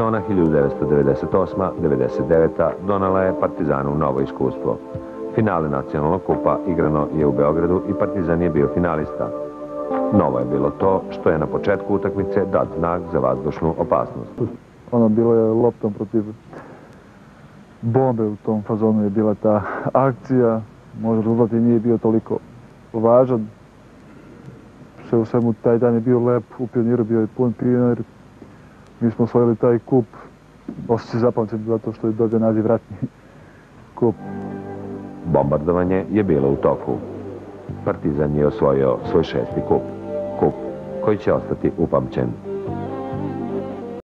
Sezona 1998-99 donala je Partizanu novo iskustvo. Finale nacionalnog kupa igrano je u Beogradu i Partizan je bio finalista. Novo je bilo to što je na početku utakmice dat znak za vazdušnu opasnost. Ono bilo je loptom protiv bombe u tom fazonu je bila ta akcija. Možda rezultat nije bio toliko važan. Sve u svemu taj dan je bio lep, u pioniru bio je pun pionir. Mi smo osvojili taj kup, osjećaj zapamćen zato što je dobio naziv ratni kup. Bombardovanje je bilo u toku. Partizan je osvojio svoj šesti kup. Kup koji će ostati upamćen